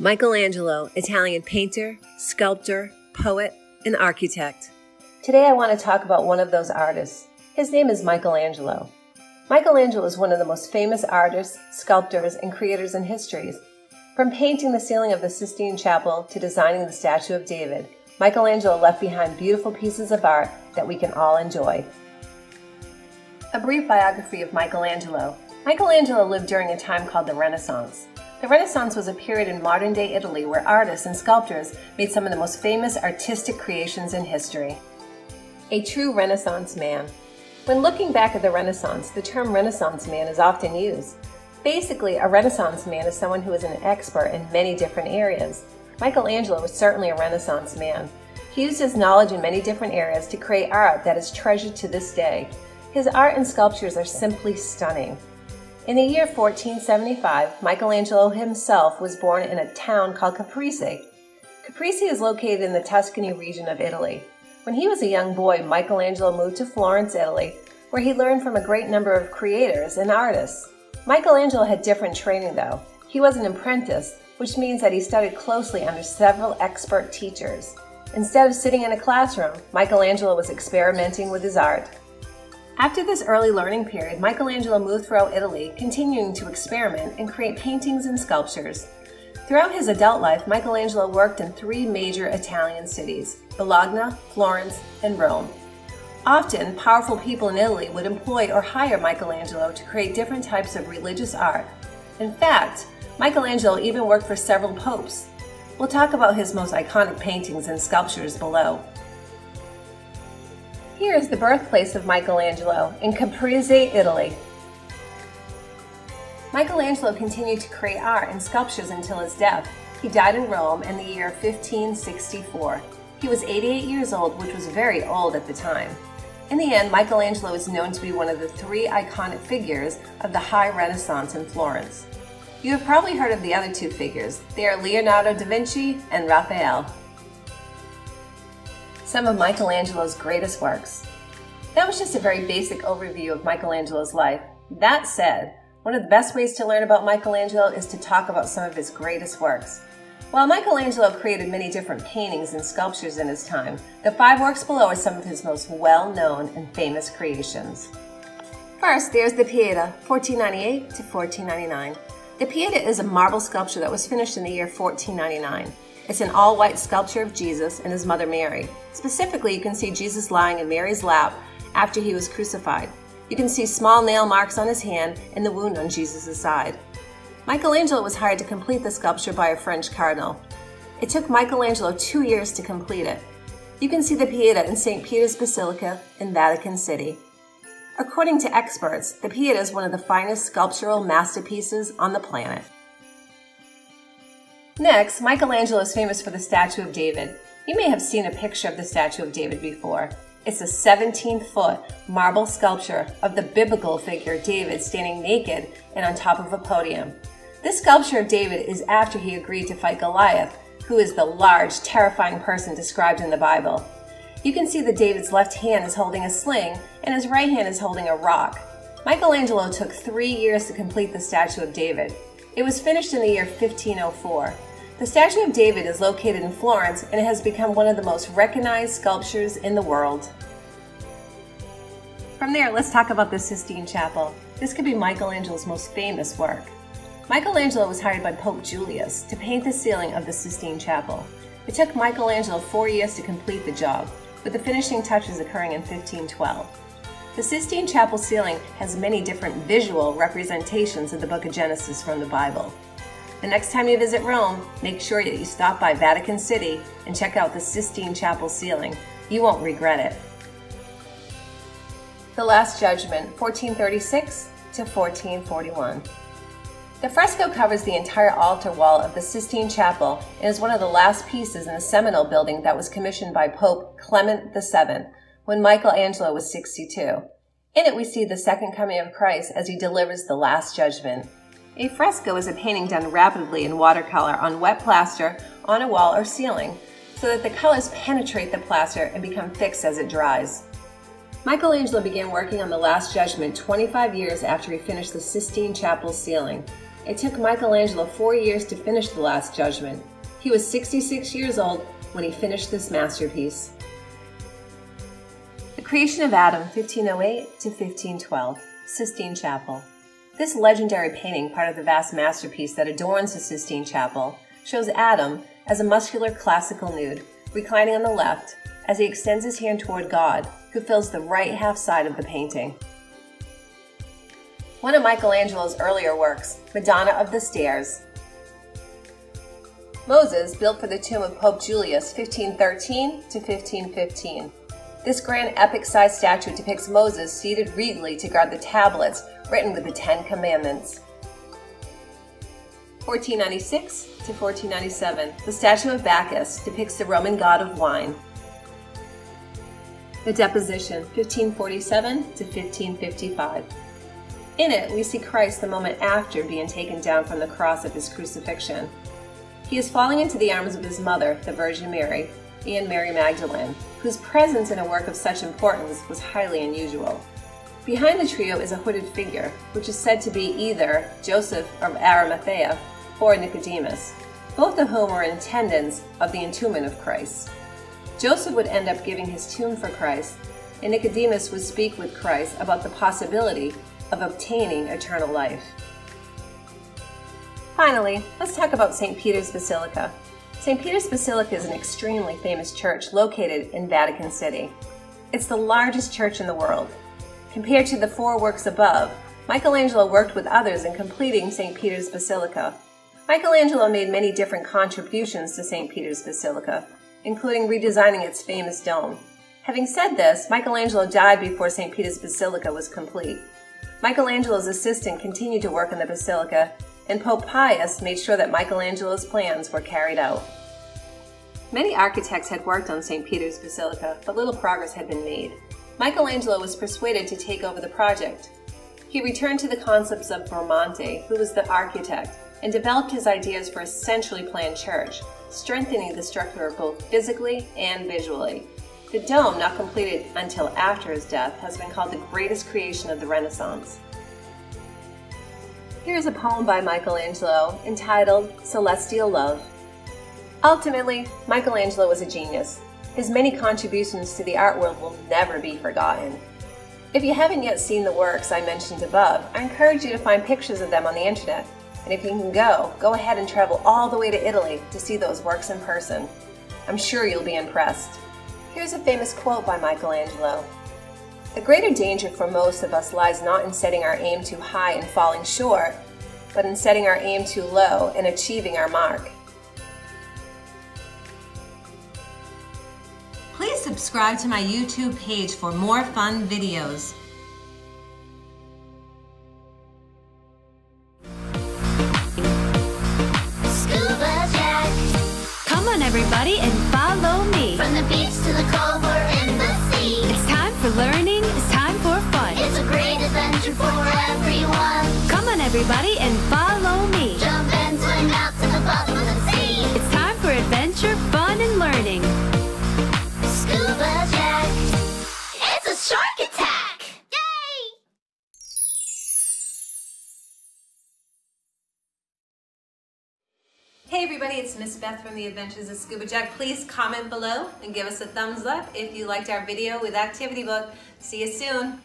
Michelangelo, Italian painter, sculptor, poet, and architect. Today I want to talk about one of those artists. His name is Michelangelo. Michelangelo is one of the most famous artists, sculptors, and creators in history. From painting the ceiling of the Sistine Chapel to designing the statue of David, Michelangelo left behind beautiful pieces of art that we can all enjoy. A brief biography of Michelangelo. Michelangelo lived during a time called the Renaissance. The Renaissance was a period in modern day Italy where artists and sculptors made some of the most famous artistic creations in history. A true Renaissance man. When looking back at the Renaissance, the term Renaissance man is often used. Basically, a Renaissance man is someone who is an expert in many different areas. Michelangelo was certainly a Renaissance man. He used his knowledge in many different areas to create art that is treasured to this day. His art and sculptures are simply stunning. In the year 1475, Michelangelo himself was born in a town called Caprese. Caprese is located in the Tuscany region of Italy. When he was a young boy, Michelangelo moved to Florence, Italy, where he learned from a great number of creators and artists. Michelangelo had different training though. He was an apprentice, which means that he studied closely under several expert teachers. Instead of sitting in a classroom, Michelangelo was experimenting with his art. After this early learning period, Michelangelo moved throughout Italy, continuing to experiment and create paintings and sculptures. Throughout his adult life, Michelangelo worked in three major Italian cities Bologna, Florence, and Rome. Often, powerful people in Italy would employ or hire Michelangelo to create different types of religious art. In fact, Michelangelo even worked for several popes. We'll talk about his most iconic paintings and sculptures below. Here is the birthplace of Michelangelo in Caprese, Italy. Michelangelo continued to create art and sculptures until his death. He died in Rome in the year 1564. He was 88 years old, which was very old at the time. In the end, Michelangelo is known to be one of the three iconic figures of the High Renaissance in Florence. You have probably heard of the other two figures. They are Leonardo da Vinci and Raphael. Some of Michelangelo's greatest works. That was just a very basic overview of Michelangelo's life. That said, one of the best ways to learn about Michelangelo is to talk about some of his greatest works. While Michelangelo created many different paintings and sculptures in his time, the five works below are some of his most well-known and famous creations. First, there's the Pieta, 1498 to 1499. The Pieta is a marble sculpture that was finished in the year 1499. It's an all-white sculpture of Jesus and his mother Mary. Specifically, you can see Jesus lying in Mary's lap after he was crucified. You can see small nail marks on his hand and the wound on Jesus' side. Michelangelo was hired to complete the sculpture by a French cardinal. It took Michelangelo two years to complete it. You can see the Pieta in St. Peter's Basilica in Vatican City. According to experts, the Pieta is one of the finest sculptural masterpieces on the planet. Next, Michelangelo is famous for the statue of David. You may have seen a picture of the statue of David before. It's a 17 foot marble sculpture of the biblical figure David standing naked and on top of a podium. This sculpture of David is after he agreed to fight Goliath, who is the large, terrifying person described in the Bible. You can see that David's left hand is holding a sling and his right hand is holding a rock. Michelangelo took three years to complete the statue of David. It was finished in the year 1504. The statue of David is located in Florence and it has become one of the most recognized sculptures in the world. From there, let's talk about the Sistine Chapel. This could be Michelangelo's most famous work. Michelangelo was hired by Pope Julius to paint the ceiling of the Sistine Chapel. It took Michelangelo four years to complete the job, with the finishing touches occurring in 1512. The Sistine Chapel ceiling has many different visual representations of the book of Genesis from the Bible. The next time you visit Rome, make sure that you stop by Vatican City and check out the Sistine Chapel ceiling. You won't regret it. The Last Judgment, 1436 to 1441. The fresco covers the entire altar wall of the Sistine Chapel and is one of the last pieces in the seminal building that was commissioned by Pope Clement VII when Michelangelo was 62. In it, we see the second coming of Christ as he delivers the Last Judgment. A fresco is a painting done rapidly in watercolor on wet plaster on a wall or ceiling so that the colors penetrate the plaster and become fixed as it dries. Michelangelo began working on the Last Judgment 25 years after he finished the Sistine Chapel ceiling. It took Michelangelo four years to finish The Last Judgment. He was 66 years old when he finished this masterpiece. Creation of Adam, 1508 to 1512, Sistine Chapel. This legendary painting, part of the vast masterpiece that adorns the Sistine Chapel, shows Adam as a muscular classical nude, reclining on the left as he extends his hand toward God, who fills the right half side of the painting. One of Michelangelo's earlier works, Madonna of the Stairs. Moses, built for the tomb of Pope Julius 1513 to 1515. This grand epic-sized statue depicts Moses seated regally to guard the tablets written with the Ten Commandments. 1496 to 1497, the statue of Bacchus depicts the Roman god of wine. The Deposition, 1547 to 1555. In it, we see Christ the moment after being taken down from the cross of his crucifixion. He is falling into the arms of his mother, the Virgin Mary, and Mary Magdalene, whose presence in a work of such importance was highly unusual. Behind the trio is a hooded figure, which is said to be either Joseph of Arimathea or Nicodemus, both of whom were in attendance of the entombment of Christ. Joseph would end up giving his tomb for Christ, and Nicodemus would speak with Christ about the possibility of obtaining eternal life. Finally, let's talk about St. Peter's Basilica. St. Peter's Basilica is an extremely famous church located in Vatican City. It's the largest church in the world. Compared to the four works above, Michelangelo worked with others in completing St. Peter's Basilica. Michelangelo made many different contributions to St. Peter's Basilica, including redesigning its famous dome. Having said this, Michelangelo died before St. Peter's Basilica was complete. Michelangelo's assistant continued to work in the basilica, and Pope Pius made sure that Michelangelo's plans were carried out. Many architects had worked on St. Peter's Basilica, but little progress had been made. Michelangelo was persuaded to take over the project. He returned to the concepts of Bramante, who was the architect, and developed his ideas for a centrally planned church, strengthening the structure both physically and visually. The dome, not completed until after his death, has been called the greatest creation of the Renaissance. Here's a poem by Michelangelo entitled Celestial Love. Ultimately, Michelangelo was a genius. His many contributions to the art world will never be forgotten. If you haven't yet seen the works I mentioned above, I encourage you to find pictures of them on the internet. And if you can go, go ahead and travel all the way to Italy to see those works in person. I'm sure you'll be impressed. Here's a famous quote by Michelangelo. The greater danger for most of us lies not in setting our aim too high and falling short, but in setting our aim too low and achieving our mark. Please subscribe to my YouTube page for more fun videos. Come on, everybody, and follow me. From the beach to the cove or in the sea. It's time for learning. Everybody, and follow me. Jump and swim out to the bottom of the sea. It's time for adventure, fun, and learning. Scuba Jack. It's a shark attack. Yay! Hey everybody, it's Miss Beth from the Adventures of Scuba Jack. Please comment below and give us a thumbs up if you liked our video with Activity Book. See you soon.